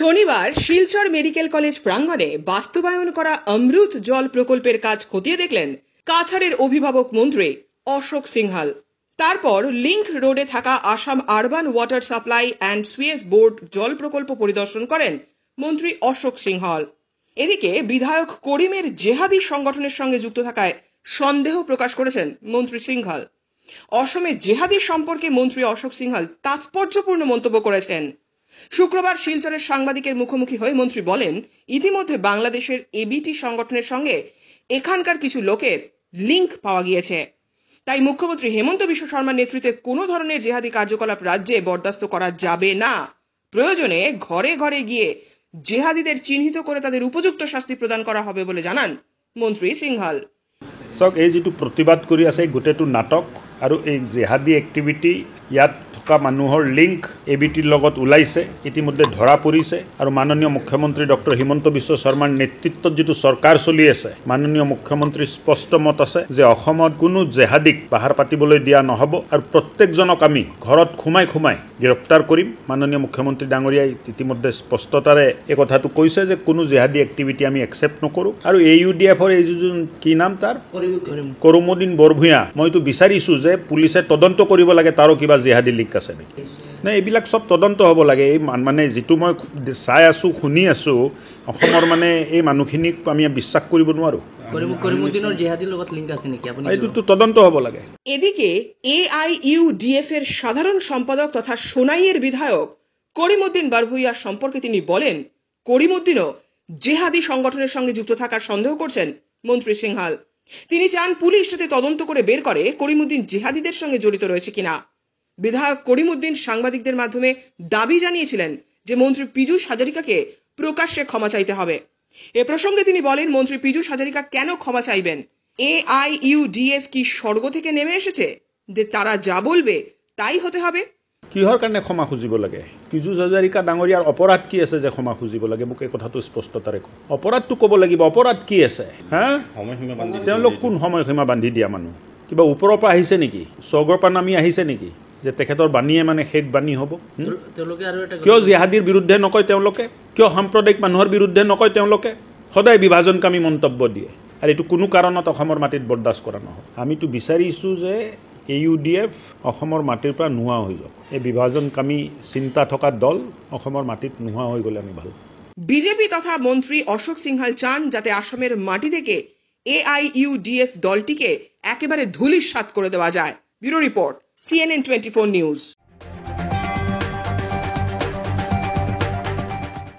শনিবার Silchar medical college প্রাঙ্গণে বাস্তবায়ন করা অমৃত জল প্রকল্পের কাজ খতিয়ে দেখলেন কাছাড়ের অভিভাবক মন্ত্রী অশোক সিংহাল। তারপর লিংক রোডে থাকা Assam urban water supply and sewage board জল প্রকল্প পরিদর্শন করেন মন্ত্রী অশোক সিংহল। এদিকে বিধায়ক করিমের জেহাদি সংগঠনের সঙ্গে যুক্ত থাকায় সন্দেহ প্রকাশ করেছেন মন্ত্রী সিংহাল। অসমে জেহাদি সম্পর্কে মন্ত্রী অশোক সিংহাল তাৎপর্যপূর্ণ মন্তব্য করেছেন। শুক্রবার শিলচরের সাংবাদিকের মুখোমুখি হয়ে মন্ত্রী বলেন, ইতিমধ্যে বাংলাদেশের এবিটি সংগঠনের সঙ্গে এখানকার কিছু লোকের লিংক পাওয়া গিয়েছে। তাই মুখ্যমন্ত্রী হেমন্ত বিশ্ব শর্মার নেতৃত্বে কোনো ধরনের জেহাদি কার্যকলাপ রাজ্যে বরদাস্ত করা যাবে না। প্রয়োজনে ঘরে ঘরে গিয়ে জেহাদিদের চিহ্নিত করে তাদের উপযুক্ত শাস্তি প্রদান করা হবে বলে জানান মন্ত্রী সিংহাল। চাওক এই যিটো প্ৰতিবাদ কৰি আছে গোটেইটো নাটক আৰু এই জেহাদী এক্টিভিটি ইয়াত থকা মানুহৰ লিংক এ বি টিৰ লগত ওলাইছে। ইতিমধ্যে ধৰা পৰিছে আৰু মাননীয় মুখ্যমন্ত্ৰী ডক্টৰ হিমন্ত বিশ্ব শৰ্মাৰ নেতৃত্বত যিটো চৰকাৰ চলি আছে মাননীয় মুখ্যমন্ত্ৰীৰ স্পষ্ট মত আছে যে অসমত কোনো জেহাদীক পাহাৰ পাতিবলৈ দিয়া নহ'ব আৰু প্ৰত্যেকজনক আমি ঘৰত সোমাই সোমাই গ্ৰেপ্তাৰ কৰিম। মাননীয় মুখ্যমন্ত্ৰী ডাঙৰীয়াই ইতিমধ্যে স্পষ্টতাৰে এই কথাটো কৈছে যে কোনো জেহাদী এক্টিভিটি আমি একচেপ্ট নকৰোঁ। আৰু এ ইউ ডি এফৰ এই যিজন কি নাম তাৰ? কৰমুদ্দিন বৰভূঞা। মইতো বিচাৰিছোঁ যে পুলিচে তদন্ত কৰিব লাগে তাৰো কিবা জেহাদী লিংক আছে নেকি? নাই এইবিলাক চব তদন্ত হ'ব লাগে। এই মানে যিটো মই চাই আছোঁ শুনি আছোঁ অসমৰ মানে এই মানুহখিনিক আমি বিশ্বাস কৰিব নোৱাৰোঁ। কৰিম কৰিমুদ্দিনৰ জেহাদীৰ লগত লিংক আছে নেকি? আপুনি এইটোতো তদন্ত হ'ব লাগে। এদিকে এআইইউডিএফ এর সাধারণ সম্পাদক তথা সোনাইয়ের বিধায়ক করিমউদ্দিন বারভুইয়া সম্পর্কে তিনি বলেন করিমউদ্দিনও জেহাদি সংগঠনের সঙ্গে যুক্ত থাকার সন্দেহ করছেন মন্ত্রী সিংহাল। তিনি চান পুলিশ যাতে তদন্ত করে বের করে করিমুদ্দিন জেহাদিদের সঙ্গে জড়িত রয়েছে কিনা। বিধায়ক করিমুদ্দিন সাংবাদিকদের মাধ্যমে দাবি জানিয়েছিলেন যে মন্ত্রী পীযূষ হাজারিকাকে প্রকাশ্যে ক্ষমা চাইতে হবে। এ প্রসঙ্গে তিনি বলেন, মন্ত্রী পীযূষ হাজারিকা কেন ক্ষমা চাইবেন? এআইইউডিএফ কি স্বর্গ থেকে নেমে এসেছে? যে তারা যা বলবে তাই হতে হবে? কিহৰ কাৰণে ক্ষমা খুজিব লাগে? পীযুষ হাজাৰিকা ডাঙৰীয়াৰ অপৰাধ কি আছে যে ক্ষমা খুজিব লাগে? মোক এই কথাটো স্পষ্টতাৰে কওক। অপৰাধটো ক'ব লাগিব। অপৰাধ কি আছে? হা? তেওঁলোক কোন সময়সীমা বান্ধি দিয়া মানুহ? কিবা ওপৰৰ পৰা আহিছে নেকি? স্বৰ্গৰ পৰা নামি আহিছে নেকি? যে তেখেতৰ বাণীয়ে মানে শেষ বাণী হ'ব? হুম? তেও- তেওঁলোকে আৰু এটা কিয় জিহাদীৰ বিৰুদ্ধে নকয় তেওঁলোকে? কিয় সাম্প্ৰদায়িক মানুহৰ বিৰুদ্ধে নকয় তেওঁলোকে? সদায় বিভাজনকামী মন্তব্য দিয়ে। আৰু এইটো কোনো কাৰণত অসমৰ মাটিত বৰদাস্ত কৰা নহয়। আমিতো বিচাৰিছোঁ যে এ ইউ ডি এফ অসমৰ মাটিৰ পৰা নোহোৱা হৈ যাওক এই বিভাজনকামী চিন্তা থকা দল অসমৰ মাটিত নোহোৱা হৈ গ'লে আমি ভালো। বিজেপি তথা মন্ত্রী অশোক সিংহাল চান যাতে আসামের মাটি থেকে A I U D F দলটিকে একেবারে ধুলিস্বাৎ করে দেওয়া যায়। Bureau report CNN twenty four news